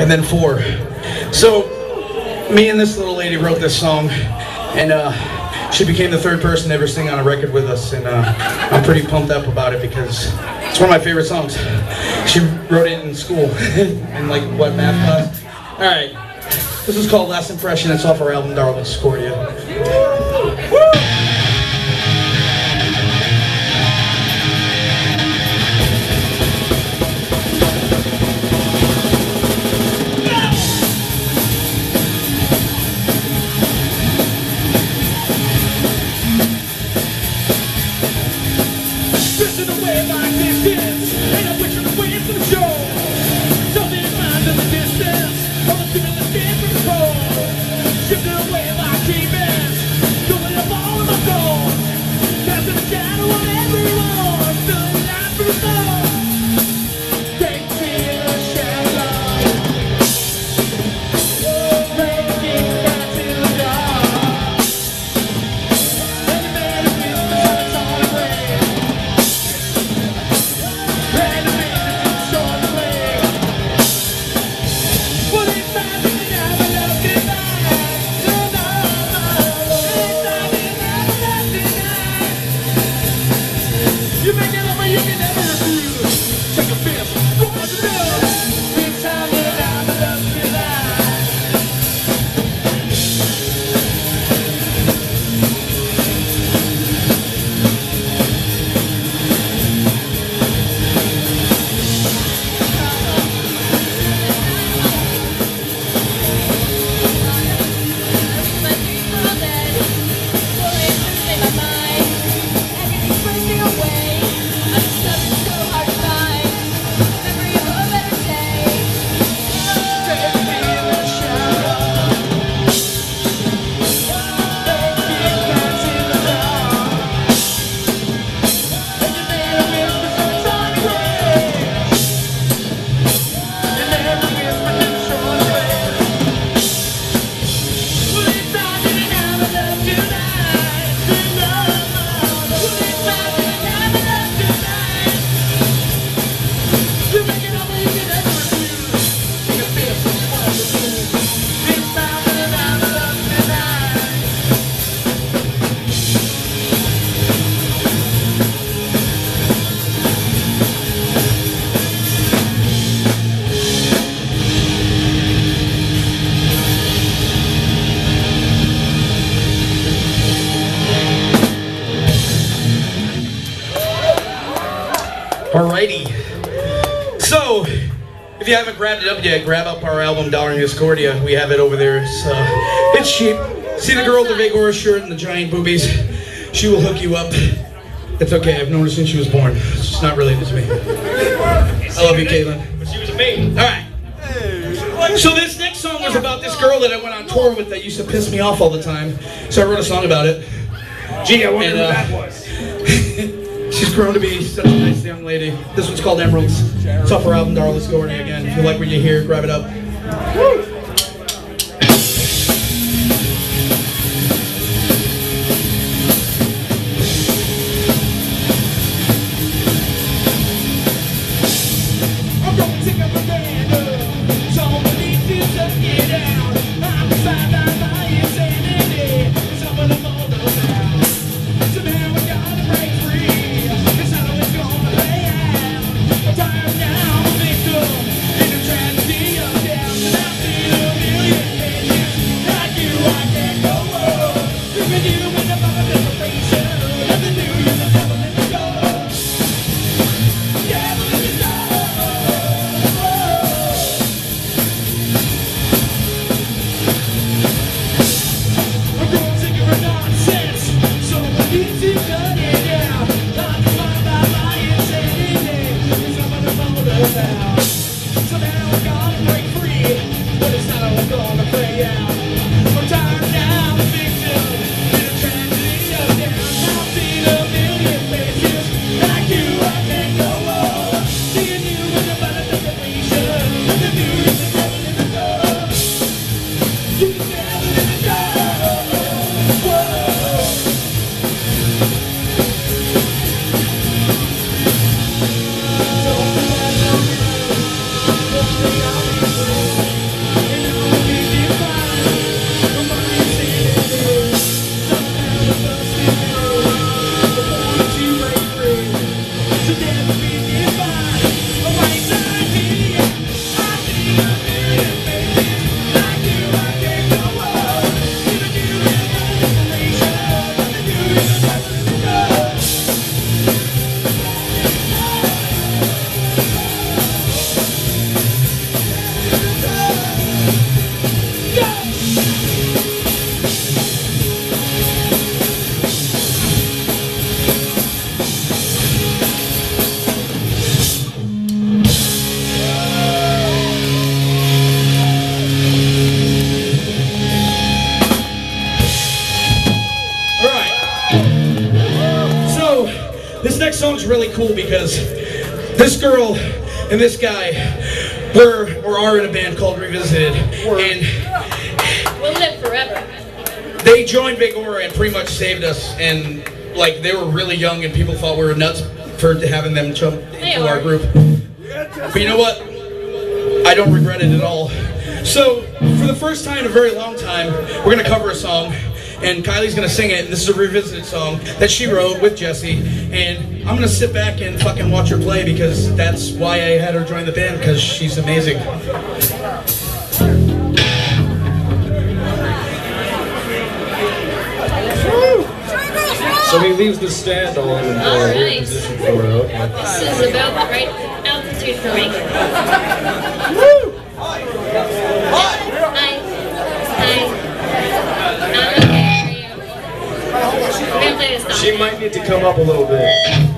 and then four. So, me and this little lady wrote this song, and uh, she became the third person to ever sing on a record with us, and uh, I'm pretty pumped up about it because it's one of my favorite songs. She wrote it in school, in like what math class. All right, this is called Last Impression. It's off our album Darla Discordia. Alrighty. So, if you haven't grabbed it up yet, grab up our album Dollar Discordia. We have it over there. It's, uh, it's cheap. See the girl with the big orange shirt and the giant boobies? She will hook you up. It's okay. I've known her since she was born. She's not related to me. I love you, Caitlin. But she was a maiden. All right. So this next song was about this girl that I went on tour with that used to piss me off all the time. So I wrote a song about it. Gee, I wonder And, who uh, that was. She's grown to be such a nice young lady. This one's called Emeralds. It's album Darla Discordia again. If you like what you hear, grab it up. I'm really cool because this girl and this guy were or are in a band called Revisited, and We'll live forever. they joined Vagora and pretty much saved us. And like they were really young, and people thought we were nuts for having them jump into our group. But you know what? I don't regret it at all. So, for the first time in a very long time, we're gonna cover a song, and Kylie's gonna sing it. This is a revisited song that she wrote with Jesse, and I'm gonna sit back and fucking watch her play because that's why I had her join the band because she's amazing. So he leaves the stand on in All uh, right. position for it. Okay. This is about the right altitude for me. Hi. Hi. She might need to come up a little bit.